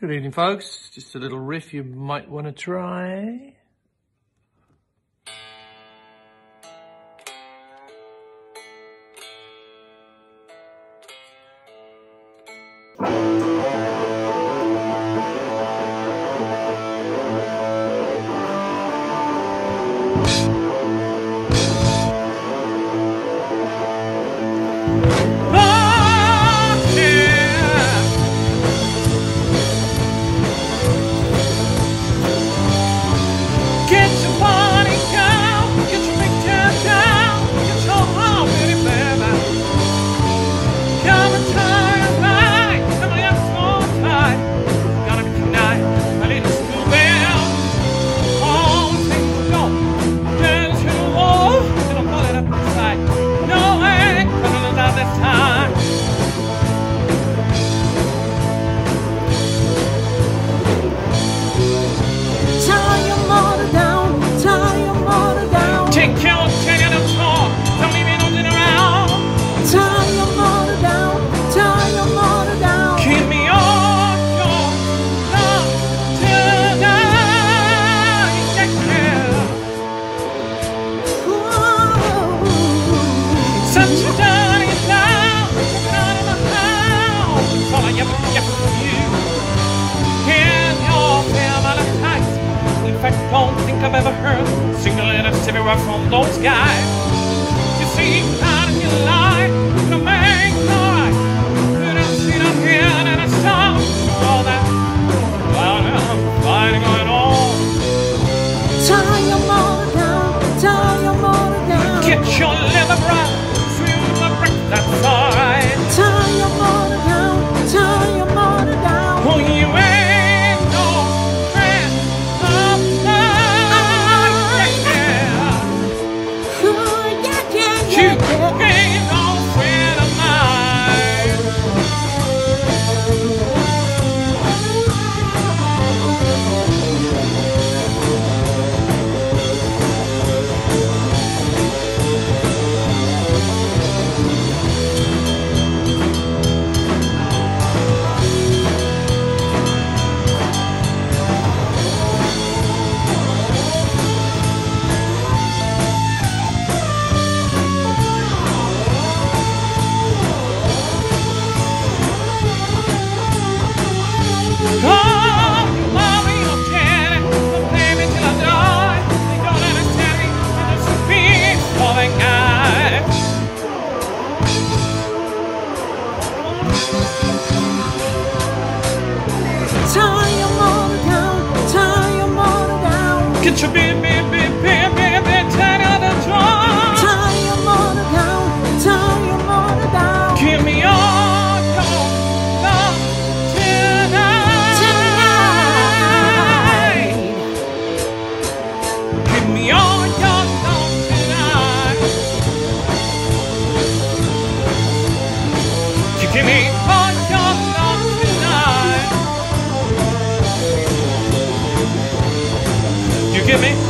Good evening, folks. Just a little riff you might want to try. Letter everywhere from those guys. You see, out in your life, gonna make noise. Couldn't see them here and I saw all that. While I'm fighting going on. Tie your motor down, tie your motor down. Get your liver right, swim the brick, that's alright. Tie your motor down, tie your motor down. Get your big Jimmy, on your love tonight. You give me.